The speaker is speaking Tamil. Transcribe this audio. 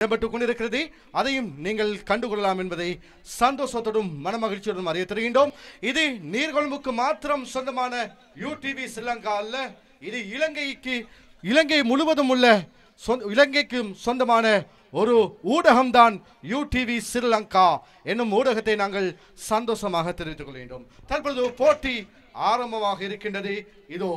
இடம்பெற்றுக் கொண்டிருக்கிறது. அதையும் நீங்கள் கண்டுகொள்ளலாம் என்பதை சந்தோஷத்தோடும் மனமகிழ்ச்சியோடும் அறிய தருகின்றோம் இது நீர்கொழும்புக்கு மாத்திரம் சொந்தமான யூடிவி ஸ்ரீலங்கா அல்ல. இது இலங்கைக்கு இலங்கை முழுவதும் உள்ள சொந்த- இலங்கைக்கும் சொந்தமான ஒரு ஊடகம்தான் யூடிவி ஸ்ரீலங்கா என்னும் ஊடகத்தை நாங்கள் சந்தோஷமாக தெரிவித்துக் கொள்கின்றோம். தற்பொழுது போட்டி ஆரம்பமாக இருக்கின்றது. இதோ